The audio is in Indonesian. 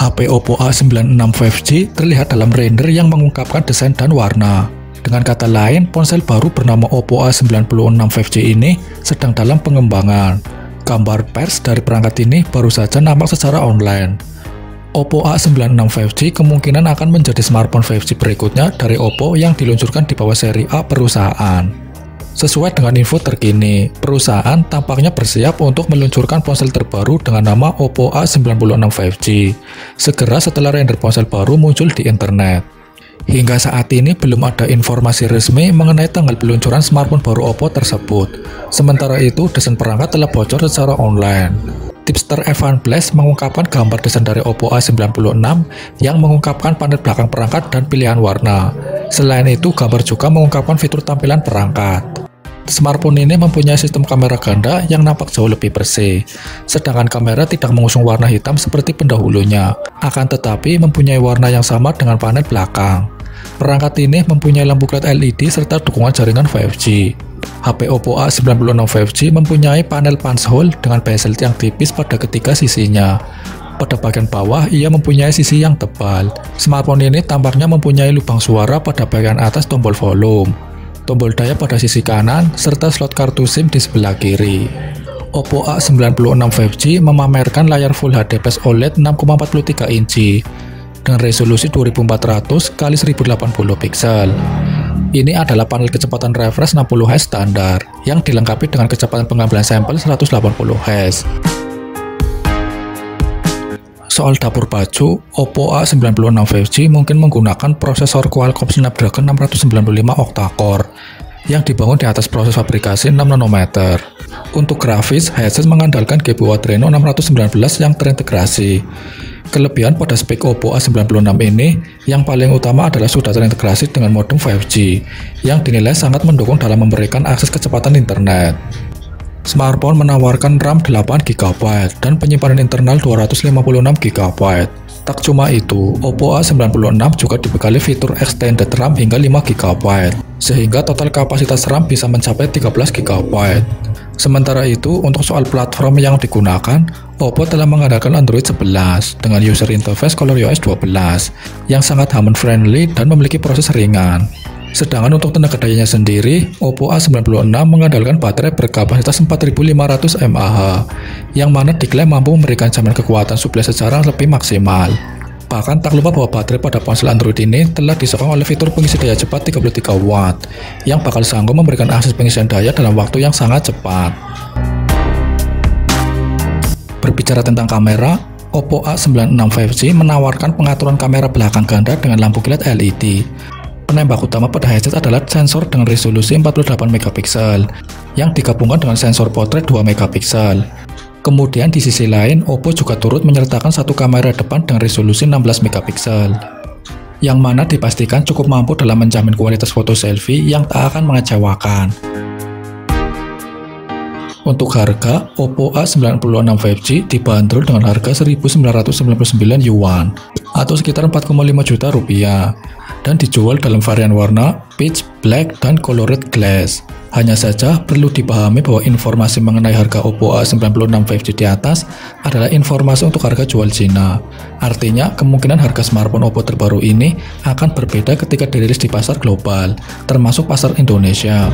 HP Oppo A96 5G terlihat dalam render yang mengungkapkan desain dan warna. Dengan kata lain, ponsel baru bernama Oppo A96 5G ini sedang dalam pengembangan. Gambar pers dari perangkat ini baru saja nampak secara online. Oppo A96 5G kemungkinan akan menjadi smartphone 5G berikutnya dari Oppo yang diluncurkan di bawah seri A perusahaan. Sesuai dengan info terkini, perusahaan tampaknya bersiap untuk meluncurkan ponsel terbaru dengan nama Oppo A96 5G, segera setelah render ponsel baru muncul di internet. Hingga saat ini belum ada informasi resmi mengenai tanggal peluncuran smartphone baru Oppo tersebut. Sementara itu, desain perangkat telah bocor secara online. Tipster Evan Blaze mengungkapkan gambar desain dari Oppo A96 yang mengungkapkan panel belakang perangkat dan pilihan warna. Selain itu, gambar juga mengungkapkan fitur tampilan perangkat. Smartphone ini mempunyai sistem kamera ganda yang nampak jauh lebih bersih, sedangkan kamera tidak mengusung warna hitam seperti pendahulunya, akan tetapi mempunyai warna yang sama dengan panel belakang. Perangkat ini mempunyai lampu LED LED serta dukungan jaringan 5G. HP Oppo A96 5G mempunyai panel punch hole dengan bezel yang tipis pada ketiga sisinya. Pada bagian bawah, ia mempunyai sisi yang tebal. Smartphone ini tampaknya mempunyai lubang suara pada bagian atas tombol volume tombol daya pada sisi kanan, serta slot kartu SIM di sebelah kiri. Oppo A96 5G memamerkan layar Full HD Plus OLED 6,43 inci dengan resolusi 2400 x 1080 pixel. Ini adalah panel kecepatan refresh 60Hz standar yang dilengkapi dengan kecepatan pengambilan sampel 180 Hz. Soal dapur baju, Oppo A96 5G mungkin menggunakan prosesor Qualcomm Snapdragon 695 octa-core yang dibangun di atas proses fabrikasi 6 nanometer. Untuk grafis, headset mengandalkan GPU Adreno 619 yang terintegrasi. Kelebihan pada spek Oppo A96 ini yang paling utama adalah sudah terintegrasi dengan modem 5G yang dinilai sangat mendukung dalam memberikan akses kecepatan internet. Smartphone menawarkan RAM 8GB dan penyimpanan internal 256GB. Tak cuma itu, Oppo A96 juga dibekali fitur extended RAM hingga 5GB, sehingga total kapasitas RAM bisa mencapai 13GB. Sementara itu, untuk soal platform yang digunakan, Oppo telah mengandalkan Android 11 dengan user interface ColorOS 12 yang sangat human friendly dan memiliki proses ringan. Sedangkan untuk tenaga dayanya sendiri, Oppo A96 mengandalkan baterai berkapasitas 4500 mAh, yang mana diklaim mampu memberikan jaminan kekuatan suplai secara lebih maksimal. Bahkan tak lupa bahwa baterai pada ponsel Android ini telah disokong oleh fitur pengisi daya cepat 33 watt, yang bakal sanggup memberikan akses pengisian daya dalam waktu yang sangat cepat. Berbicara tentang kamera, Oppo A96 5G menawarkan pengaturan kamera belakang ganda dengan lampu kilat LED, Penembak utama pada headset adalah sensor dengan resolusi 48 megapiksel yang digabungkan dengan sensor potret 2 megapiksel. Kemudian di sisi lain, Oppo juga turut menyertakan satu kamera depan dengan resolusi 16 megapiksel yang mana dipastikan cukup mampu dalam menjamin kualitas foto selfie yang tak akan mengecewakan. Untuk harga, Oppo A96 5G dibanderol dengan harga 1999 yuan atau sekitar 4,5 juta rupiah dan dijual dalam varian warna peach, black, dan colored glass. Hanya saja perlu dipahami bahwa informasi mengenai harga Oppo A96 5G di atas adalah informasi untuk harga jual Cina. Artinya, kemungkinan harga smartphone Oppo terbaru ini akan berbeda ketika dirilis di pasar global, termasuk pasar Indonesia.